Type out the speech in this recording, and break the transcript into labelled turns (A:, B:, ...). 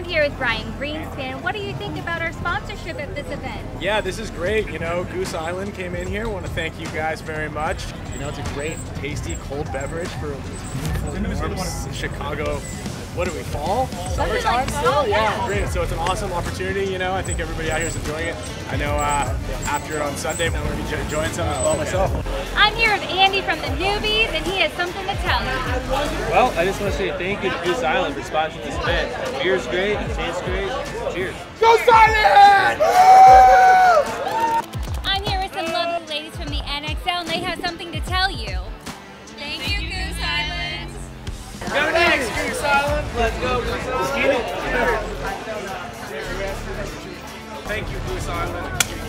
A: I'm here with Ryan Greenspan. What do you think about our sponsorship at this event?
B: Yeah, this is great. You know, Goose Island came in here. I want to thank you guys very much. You know, it's a great, tasty, cold beverage for warm Chicago. What do we fall? Summertime
A: like
B: still? Yeah,
A: yeah.
B: great. So it's an awesome opportunity. You know, I think everybody out here is enjoying it. I know uh, after on Sunday, I'm going to be enjoying some as well myself.
A: I'm here with Andy from the Newbies, and he has something to tell you.
C: Well, I just want to say thank you to Goose Island for sponsoring this event. The beer's great, it tastes great. Cheers. Goose Island!
A: I'm here with some lovely ladies from the NXL, and they have something to tell you. Thank you, Goose Island.
B: Go next, Goose Island.
C: Let's go, Goose Island.
B: Thank you, Goose Island.